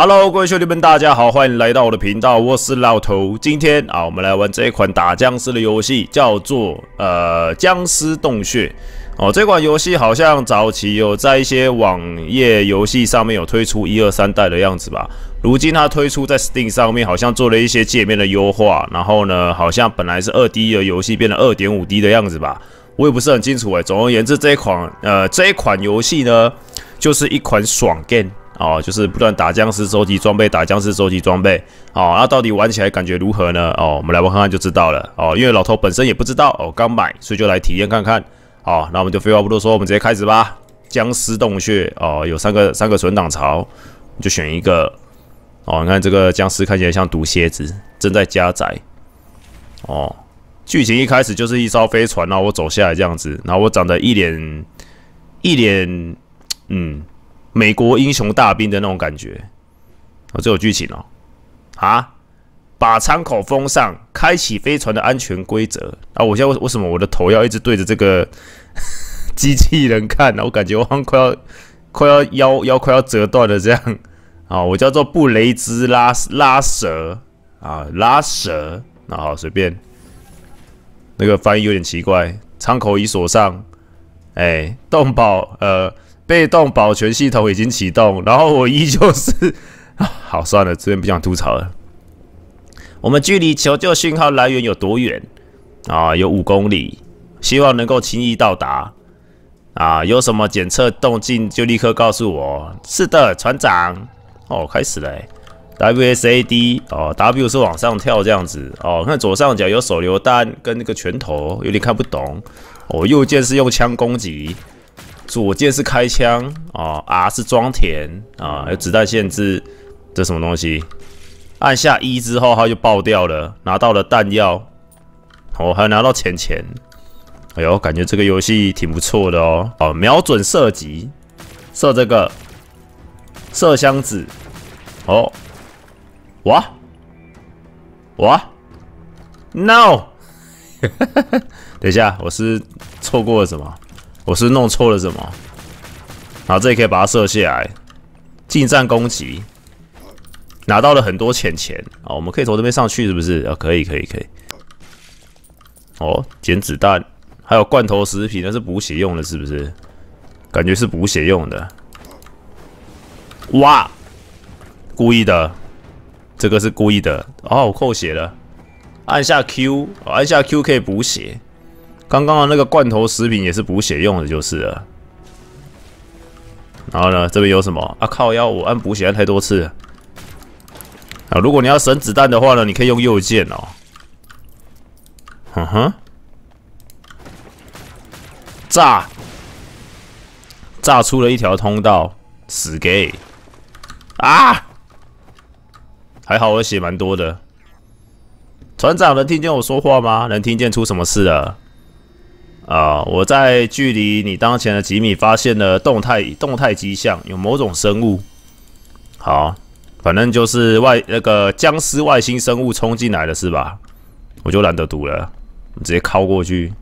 Hello，各位兄弟们，大家好，欢迎来到我的频道，我是老头。今天啊，我们来玩这一款打僵尸的游戏，叫做呃僵尸洞穴。哦，这款游戏好像早期有在一些网页游戏上面有推出一二三代的样子吧。如今它推出在 Steam 上面，好像做了一些界面的优化，然后呢，好像本来是二 D 的游戏变成二点五 D 的样子吧。我也不是很清楚哎。总而言之，这一款呃这一款游戏呢，就是一款爽 game。哦，就是不断打僵尸收集装备，打僵尸收集装备。哦，那到底玩起来感觉如何呢？哦，我们来玩看看就知道了。哦，因为老头本身也不知道，哦，刚买，所以就来体验看看。好，那我们就废话不多说，我们直接开始吧。僵尸洞穴，哦，有三个三个存档槽，就选一个。哦，你看这个僵尸看起来像毒蝎子，正在加载。哦，剧情一开始就是一艘飞船，然后我走下来这样子，然后我长得一脸一脸，嗯。美国英雄大兵的那种感觉，哦，这有剧情哦，啊，把舱口封上，开启飞船的安全规则啊！我现在为为什么我的头要一直对着这个 机器人看呢？我感觉我快要快要腰腰快要折断了这样啊！我叫做布雷兹拉拉蛇啊，拉蛇，那好随便，那个翻译有点奇怪，舱口已锁上，哎，动宝呃。被动保全系统已经启动，然后我依旧是 好算了，这边不想吐槽了。我们距离求救信号来源有多远啊？有五公里，希望能够轻易到达啊！有什么检测动静就立刻告诉我。是的，船长。哦，开始了。W S A D 哦，W 是往上跳这样子哦。看左上角有手榴弹跟那个拳头，有点看不懂。哦，右键是用枪攻击。左键是开枪啊，R 是装填啊，有子弹限制，这什么东西？按下一之后，它就爆掉了，拿到了弹药，哦，还拿到钱钱。哎呦，感觉这个游戏挺不错的哦。哦，瞄准射击，射这个，射箱子。哦，哇，哇，No！等一下，我是错过了什么？我是弄错了什么？好，这里可以把它射下来，近战攻击，拿到了很多钱钱啊！我们可以从这边上去，是不是？啊，可以，可以，可以。哦，捡子弹，还有罐头食品，那是补血用的，是不是？感觉是补血用的。哇，故意的，这个是故意的。哦，我扣血了，按下 Q，按下 Q 可以补血。刚刚的那个罐头食品也是补血用的，就是了。然后呢，这边有什么？啊靠！要我按补血按太多次啊！如果你要省子弹的话呢，你可以用右键哦。哼哼，炸！炸出了一条通道，死给啊！还好我血蛮多的。船长能听见我说话吗？能听见出什么事了？啊！我在距离你当前的几米发现了动态动态迹象，有某种生物。好，反正就是外那个僵尸外星生物冲进来了，是吧？我就懒得读了，直接靠过去。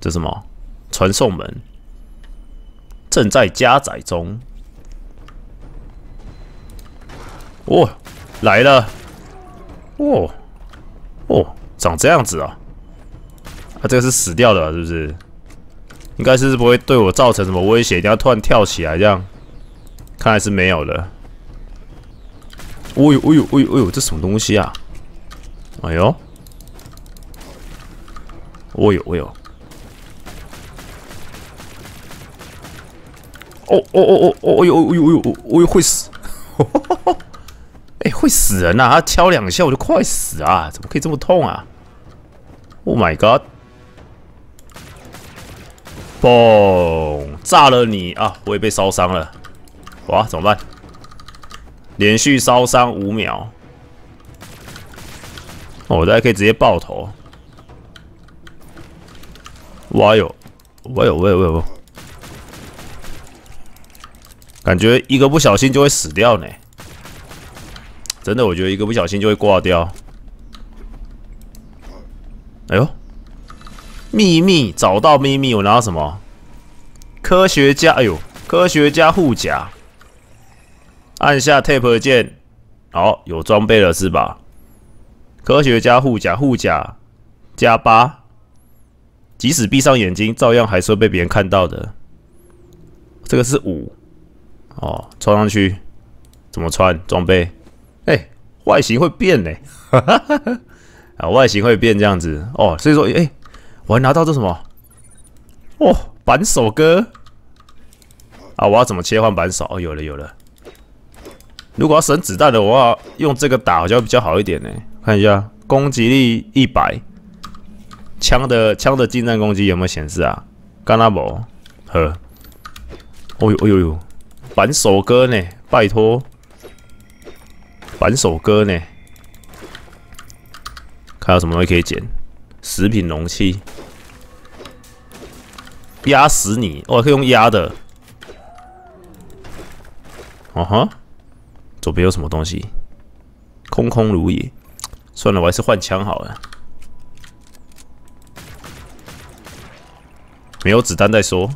这什么？传送门正在加载中。哦，来了！哦哦，长这样子啊！他这个是死掉的，是不是？应该是不会对我造成什么威胁。你要突然跳起来这样，看来是没有的。哦呦，哦呦，哦呦，哦呦，这什么东西啊？哎呦，哦呦，哦呦，哦哦哦哦哦，哦呦，哦呦，哦呦，哦呦，会死！哎，会死人呐！他敲两下我就快死啊！怎么可以这么痛啊？Oh my god！嘣！炸了你啊！我也被烧伤了。哇，怎么办？连续烧伤五秒。哦我大家可以直接爆头。哇哟！哇哟！哇哟！哇哟！感觉一个不小心就会死掉呢。真的，我觉得一个不小心就会挂掉。哎呦！秘密找到秘密，我拿到什么？科学家，哎呦，科学家护甲。按下 Tab 键好，有装备了是吧？科学家护甲，护甲加八，即使闭上眼睛，照样还是会被别人看到的。这个是五，哦，穿上去怎么穿？装备，哎，外形会变呢，啊，外形会变这样子哦。所以说，哎，我还拿到这什么？哦，扳手哥啊！我要怎么切换扳手？哦，有了有了。如果要省子弹的话，用这个打好像比较好一点呢。看一下攻击力一百，枪的枪的近战攻击有没有显示啊？干拉伯，呵。哦呦哦呦呦，扳手哥呢？拜托，扳手哥呢？看有什么东西可以捡？食品容器，压死你！哦，可以用压的。哦哈，左边有什么东西？空空如也。算了，我还是换枪好了。没有子弹再说。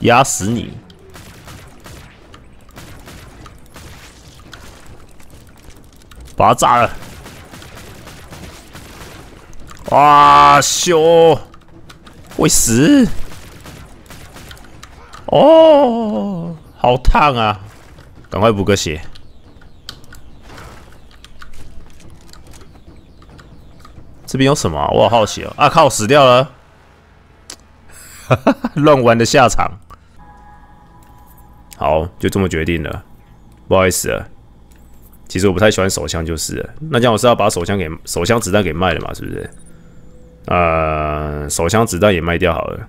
压死你！把它炸了！哇，羞！会死！哦，好烫啊！赶快补个血。这边有什么？我好好奇哦！啊靠，死掉了！乱玩的下场。好，就这么决定了。不好意思啊，其实我不太喜欢手枪，就是。那这样我是要把手枪给手枪子弹给卖了嘛？是不是？呃，手枪子弹也卖掉好了。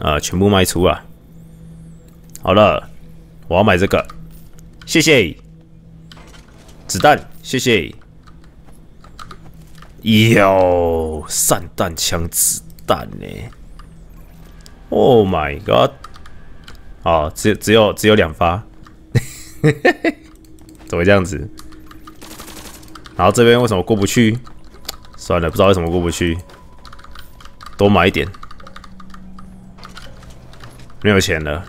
啊，全部卖出啊！好了，我要买这个，谢谢。子弹，谢谢。有散弹枪子弹呢！Oh my god！哦，只只有只有两发，怎么这样子？然后这边为什么过不去？算了，不知道为什么过不去。多买一点，没有钱了。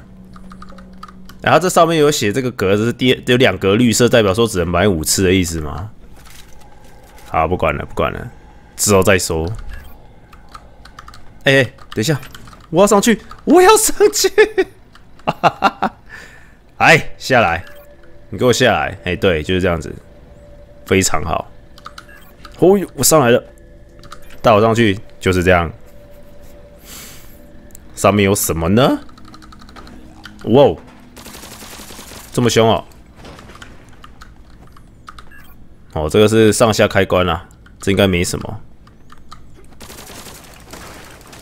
然后这上面有写这个格子是第有两格绿色，代表说只能买五次的意思吗？好，不管了，不管了，之后再说。哎，等一下，我要上去，我要上去。哈哈哈！哎，下来，你给我下来！哎，对，就是这样子，非常好。哦呦，我上来了，带我上去，就是这样。上面有什么呢？哇，这么凶哦！哦，这个是上下开关啊，这应该没什么。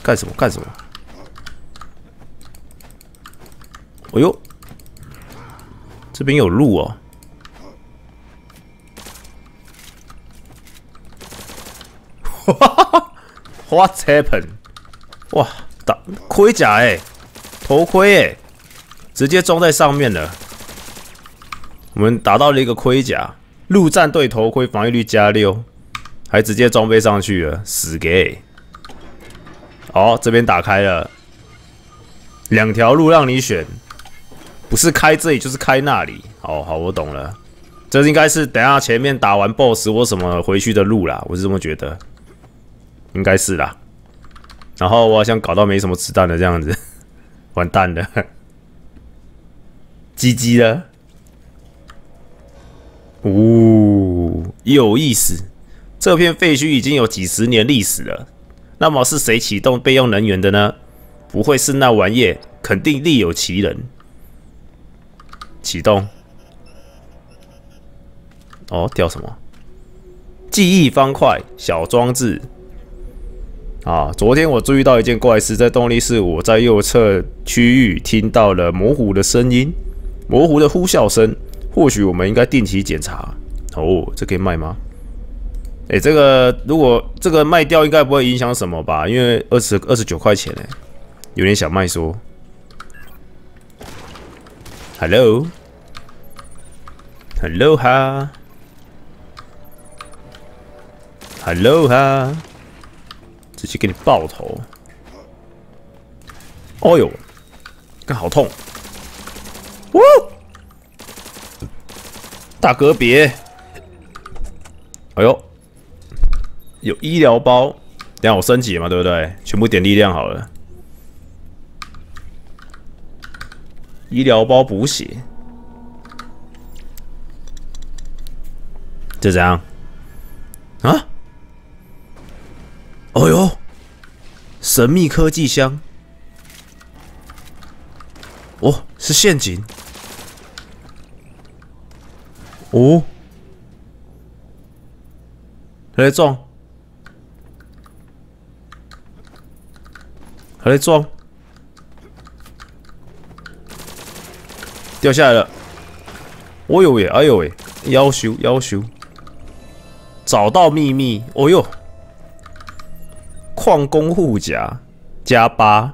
干什么？干什么？哎呦，这边有路哦！What's happened？哇，打盔甲哎，头盔哎，直接装在上面了。我们打到了一个盔甲，陆战队头盔防御率加六，还直接装备上去了，死给！好，这边打开了，两条路让你选。不是开这里就是开那里，好好我懂了，这应该是等下前面打完 BOSS 或什么回去的路啦，我是这么觉得，应该是啦。然后我好像搞到没什么子弹了这样子，完蛋了 鸡鸡了，呜，有意思，这片废墟已经有几十年历史了，那么是谁启动备用能源的呢？不会是那玩意，肯定另有其人。启动。哦，掉什么？记忆方块小装置。啊，昨天我注意到一件怪事，在动力室，我在右侧区域听到了模糊的声音，模糊的呼啸声。或许我们应该定期检查。哦，这可以卖吗？哎，这个如果这个卖掉，应该不会影响什么吧？因为二十二十九块钱哎，有点想卖说。Hello，Hello 哈，Hello 哈，直接给你爆头！哦呦，看好痛！哦大哥别！哎呦，有医疗包，等下我升级嘛，对不对？全部点力量好了。医疗包补血，就这样？神秘科技箱。哦，是陷阱。哦，还在撞，还在撞，掉下来了。哦呦喂，哎呦喂，要修要修，找到秘密。哦呦，矿工护甲加八。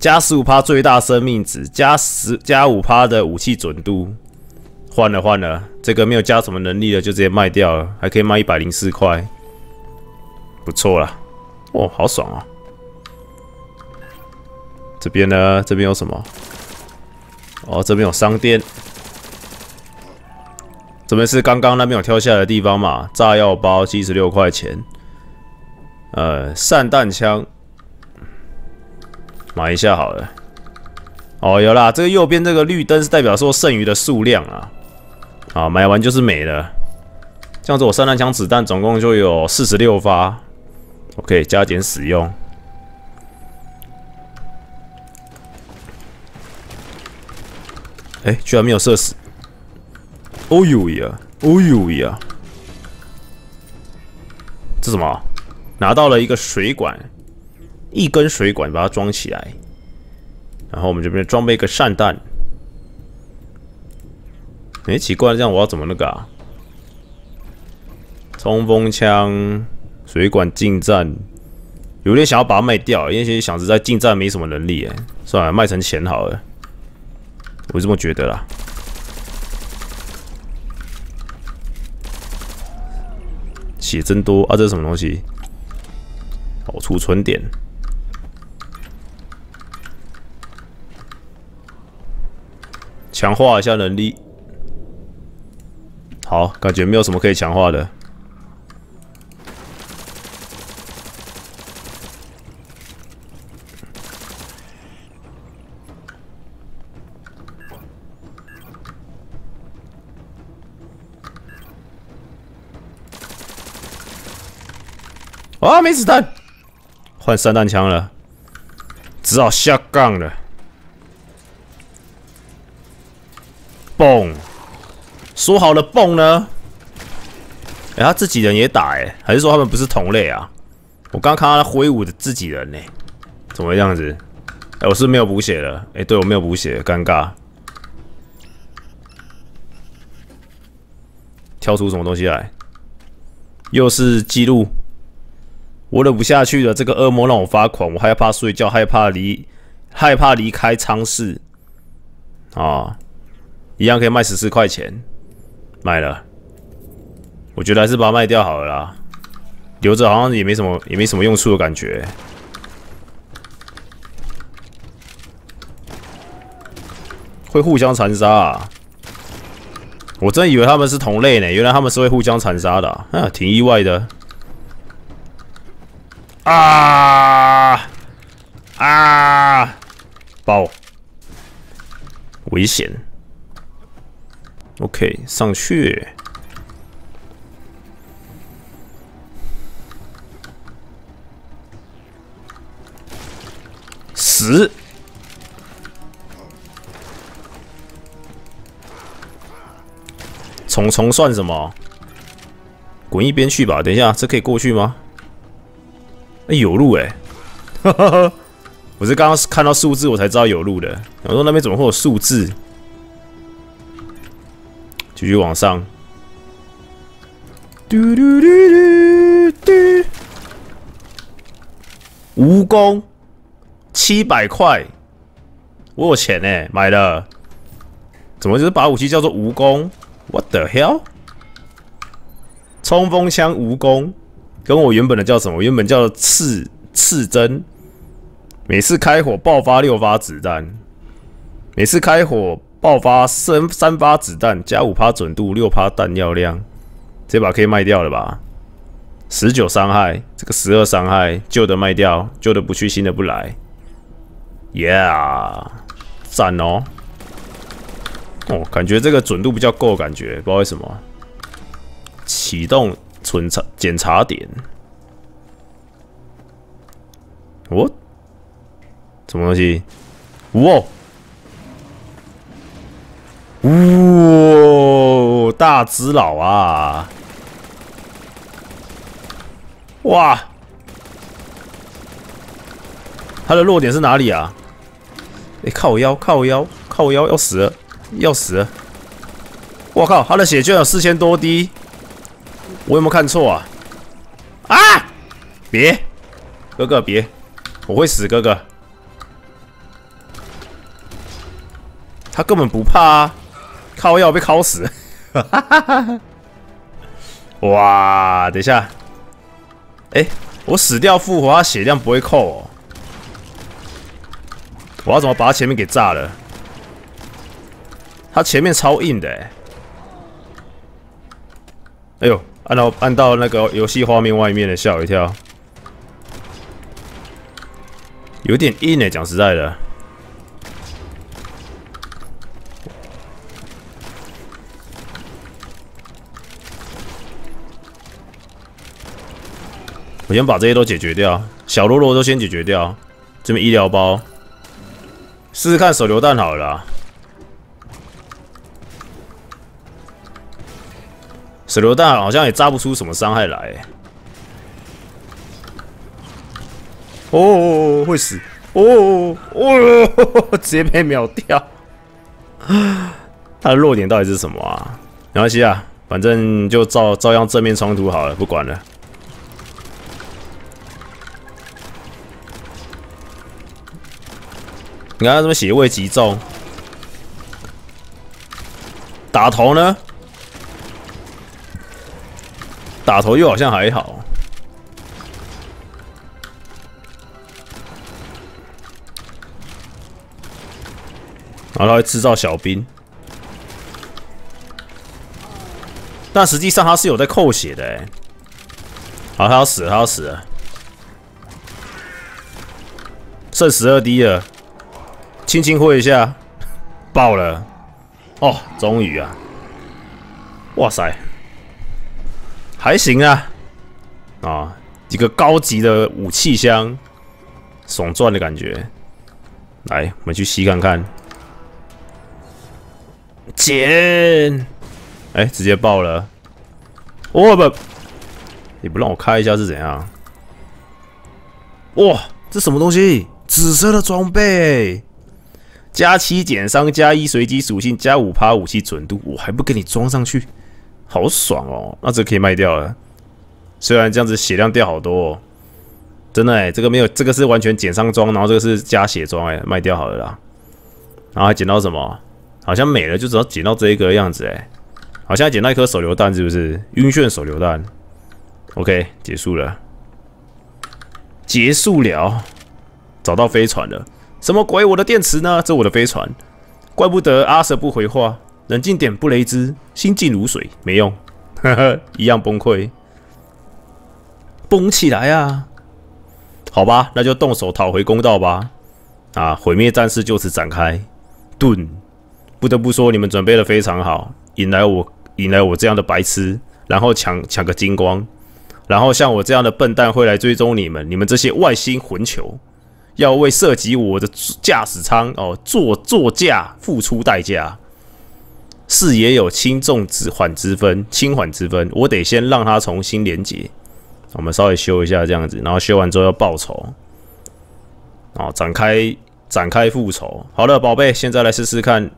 加十五趴最大生命值，加十加五趴的武器准度，换了换了，这个没有加什么能力的就直接卖掉了，还可以卖一百零四块，不错啦，哦，好爽啊！这边呢？这边有什么？哦，这边有商店，这边是刚刚那边有跳下来的地方嘛？炸药包七十六块钱，呃，散弹枪。买一下好了。哦，有啦，这个右边这个绿灯是代表说剩余的数量啊。啊，买完就是没了。这样子，我散弹枪子弹总共就有四十六发。OK，加减使用。哎，居然没有射死。哦呦呀，哦呦呀！这什么？拿到了一个水管。一根水管把它装起来，然后我们这边装备一个散弹。哎，奇怪，这样我要怎么那个啊？冲锋枪、水管近战，有点想要把它卖掉，因为其实想着在近战没什么能力，哎，算了，卖成钱好了。我这么觉得啦。血真多啊！这是什么东西？哦，储存点。强化一下能力，好，感觉没有什么可以强化的。啊，没子弹，换散弹枪了，只好下杠了。蹦，说好了蹦呢？哎，他自己人也打哎，还是说他们不是同类啊？我刚刚看到他挥舞的自己人呢，怎么样子？哎，我是没有补血了。哎，对我没有补血，尴尬。跳出什么东西来？又是记录。我忍不下去了，这个恶魔让我发狂，我害怕睡觉，害怕离，害怕离开舱室啊。一样可以卖十四块钱，卖了。我觉得还是把它卖掉好了啦，留着好像也没什么，也没什么用处的感觉。会互相残杀啊！我真以为他们是同类呢，原来他们是会互相残杀的，啊，挺意外的。啊啊！爆！危险！OK，上去。死。虫虫算什么？滚一边去吧！等一下，这可以过去吗？哎，有路哎！哈哈哈，我是刚刚看到数字，我才知道有路的。我说那边怎么会有数字？继续往上，嘟嘟嘟嘟嘟，蜈蚣七百块，我有钱呢，买了。怎么就是把武器叫做蜈蚣？What the hell？冲锋枪蜈蚣，跟我原本的叫什么？我原本叫刺刺针，每次开火爆发六发子弹，每次开火。爆发三三发子弹，加五趴准度，六趴弹药量，这把可以卖掉了吧？十九伤害，这个十二伤害，旧的卖掉，旧的不去，新的不来。Yeah，赞哦！哦，感觉这个准度比较够，感觉不知道为什么。启动存查检查点。我什么东西？哇！哇！大只佬啊！哇！他的弱点是哪里啊？哎，靠腰，靠腰，靠腰，要死了，要死了！我靠，他的血居然有四千多滴，我有没有看错啊？啊！别，哥哥别！我会死，哥哥。他根本不怕啊！靠药被烤死。哇！等一下，哎，我死掉复活，他血量不会扣哦。我要怎么把他前面给炸了？他前面超硬的。哎呦，按到按到那个游戏画面外面的，吓我一跳。有点硬诶，讲实在的。我先把这些都解决掉，小喽啰都先解决掉。这边医疗包，试试看手榴弹好了。手榴弹好像也炸不出什么伤害来。哦，会死！哦哦，直接被秒掉。他的弱点到底是什么啊？没关系啊，反正就照照样正面冲突好了，不管了。你看他怎么血位极重？打头呢？打头又好像还好。然后他会制造小兵，但实际上他是有在扣血的哎。好，他要死，他要死了，剩十二滴了，轻轻挥一下，爆了！哦，终于啊！哇塞，还行啊！啊，一个高级的武器箱，爽赚的感觉。来，我们去吸看看。捡，哎，直接爆了！哦不，你不让我开一下是怎样？哇，这什么东西？紫色的装备，加七减伤，加一随机属性，加五趴武器准度，我还不给你装上去，好爽哦！那这可以卖掉了。虽然这样子血量掉好多，哦，真的哎，这个没有，这个是完全减伤装，然后这个是加血装哎，卖掉好了啦。然后还捡到什么？好像没了，就只要捡到这一个样子哎，好像捡到一颗手榴弹，是不是晕眩手榴弹？OK，结束了，结束了，找到飞船了。什么鬼？我的电池呢？这我的飞船，怪不得阿瑟不回话。冷静点，布雷兹，心静如水，没用，呵呵，一样崩溃，崩起来啊！好吧，那就动手讨回公道吧。啊，毁灭战士就此展开，盾。不得不说，你们准备的非常好，引来我引来我这样的白痴，然后抢抢个精光，然后像我这样的笨蛋会来追踪你们，你们这些外星混球，要为涉及我的驾驶舱哦坐座驾付出代价。视野有轻重之缓之分，轻缓之分，我得先让它重新连接。我们稍微修一下这样子，然后修完之后要报仇，哦，展开展开复仇。好了，宝贝，现在来试试看。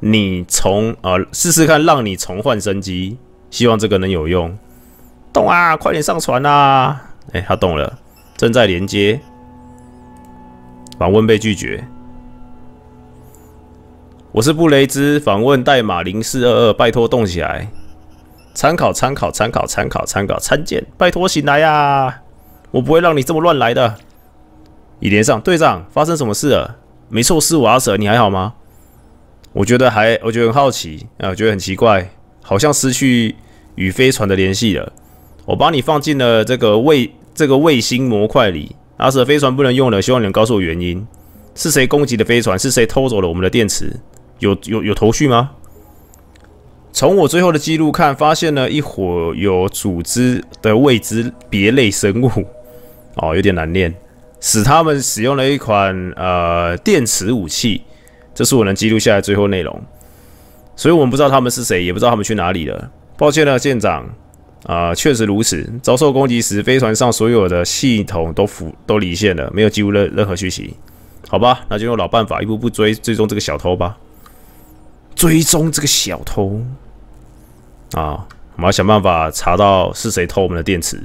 你从呃试试看，让你重焕生机，希望这个能有用。动啊，快点上船啊！哎，他动了，正在连接。访问被拒绝。我是布雷兹，访问代码零四二二，拜托动起来。参考参考参考参考参考参见，拜托醒来呀！我不会让你这么乱来的。已连上，队长，发生什么事了？没错，是我阿舍，你还好吗？我觉得还，我觉得很好奇啊，我觉得很奇怪，好像失去与飞船的联系了。我把你放进了这个卫这个卫星模块里，阿舍飞船不能用了，希望你能告诉我原因。是谁攻击的飞船？是谁偷走了我们的电池？有有有头绪吗？从我最后的记录看，发现了一伙有组织的未知别类生物，哦，有点难念，使他们使用了一款呃电池武器，这是我能记录下来最后内容。所以我们不知道他们是谁，也不知道他们去哪里了。抱歉了，舰长。啊，确实如此。遭受攻击时，飞船上所有的系统都腐都离线了，没有记录任任何讯息。好吧，那就用老办法，一步步追追踪这个小偷吧。追踪这个小偷啊，我们要想办法查到是谁偷我们的电池。